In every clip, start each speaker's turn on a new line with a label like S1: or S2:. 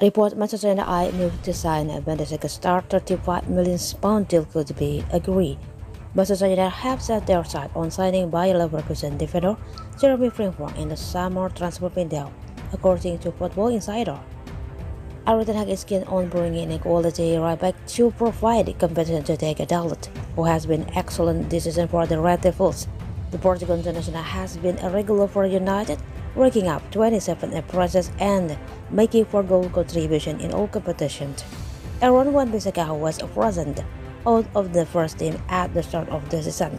S1: Report Manchester United moved to sign a Bundesliga star 35 million pound deal could be agreed. Manchester United have set their sight on signing Bayer Leverkusen defender Jeremie Frimpong in the summer transfer window, according to Football Insider. Ten Hag is keen on bringing in a quality right back to provide competition to Diogo Dalot, who has been excellent this season for the Red Devils. The Portugal international has been a regular for United racking up 27 appearances and making 4 goal contribution in all competitions. Aaron Wan-Bissaka was present out of the first team at the start of the season.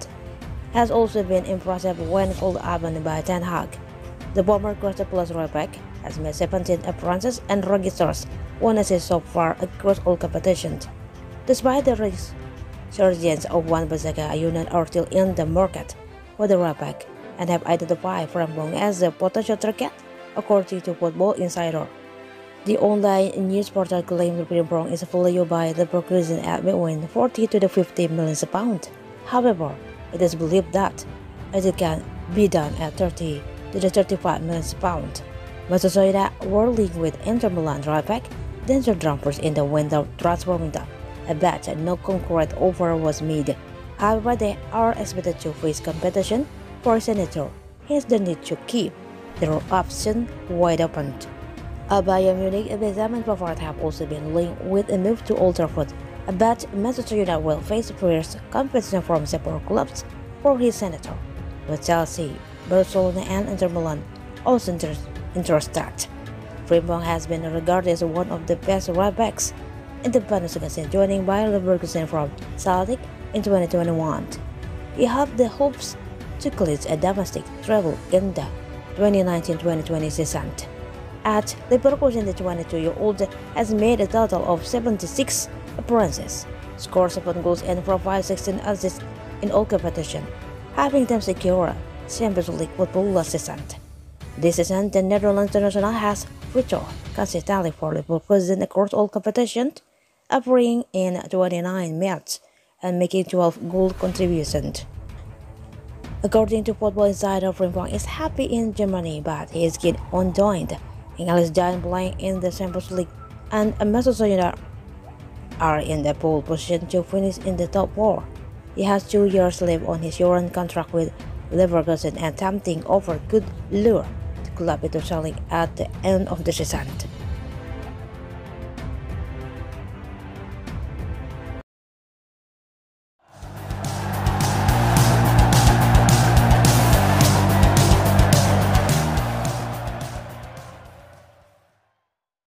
S1: Has also been impressive when called up by Ten Hag. The former Crystal Palace right back has made 17 appearances and registers one assist so far across all competitions. Despite the resurgence of Wan-Bissaka, United are still in the market for the right back and have identified Frimpong as a potential target, according to Football Insider. The online news portal claims Frimpong is valued by the Leverkusen at between 40 to the 50 million pounds. However, it is believed that it can be done at 30 to the 35 million pounds. United were linked with Inter Milan right back Denzel Dumfries in the window transfer window. A bet and no concrete offer was made. However, they are expected to face competition for Senator, has the need to keep their option wide open. A Bayern Munich Benjamin Pavard have also been linked with a move to Old Trafford, but Manchester United will face fierce competition from several clubs for his Senator, with Chelsea, Barcelona and Inter Milan also interested. Frimpong has been regarded as one of the best right backs in the Bundesliga since joining Bayer Leverkusen from Celtic in 2021. He had the hopes to clinch a domestic travel in the 2019-2020 season. At Leverkusen, the 22-year-old has made a total of 76 appearances, scored 7 goals and provided 16 assists in all competitions, having them secure Champions League football last season. This season, the Netherlands international has featured consistently for Leverkusen across all competitions, appearing in 29 matches and making 12 goal contributions. According to Football Insider, Frimpong is happy in Germany, but he is keen on the English giant playing in the Champions League, and Manchester United are in the pole position to finish in the top four. He has two years left on his current contract with Leverkusen and tempting offer could lure the club into selling at the end of the season.